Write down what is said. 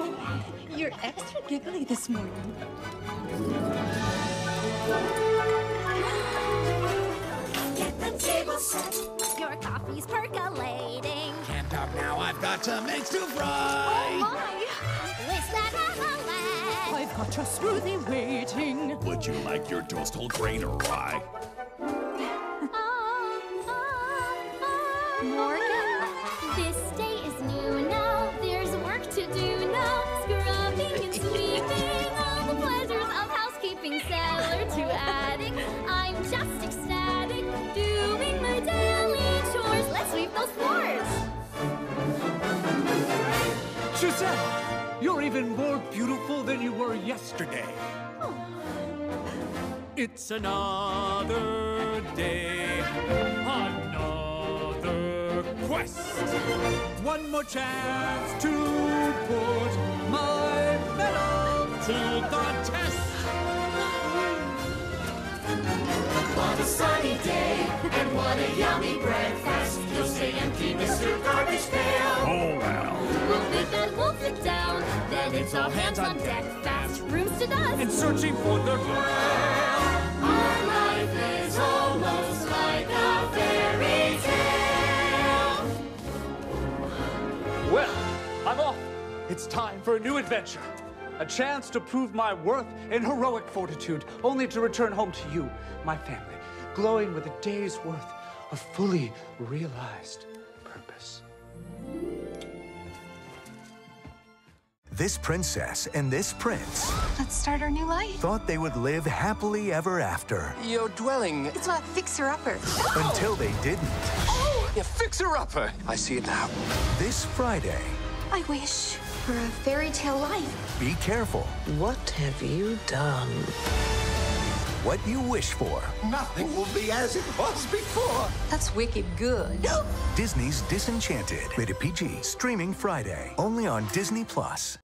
Oh, you're extra giggly this morning. Get the table set. Your coffee's percolating. Can't talk now, I've got to make stir Oh fry. my! Whisk that omelette. I've got your smoothie waiting. Would you like your toast whole grain or rye? Ah, ah, ah. Morgan, this Giselle, you're even more beautiful than you were yesterday. It's another day, another quest. One more chance to put my mettle to the test. What a sunny day, and what a yummy breakfast. You'll stay empty, Mr. Garbage Pail. Well. We'll pick and we'll sit down. Then it's all hands on deck. Fast rooms to dust. And searching for the. Our life is almost like a fairy tale. Well, I'm off. It's time for a new adventure. A chance to prove my worth in heroic fortitude, only to return home to you, my family, glowing with a day's worth of fully realized purpose. This princess and this prince Let's start our new life. thought they would live happily ever after Your dwelling, It's not fixer-upper. until they didn't. Oh, you fixer-upper. I see it now. This Friday, I wish for a fairy tale life. be careful What have you done? what you wish for. Nothing will be as it was before. That's wicked good. Disney's Disenchanted. Rated PG. Streaming Friday. Only on Disney Plus.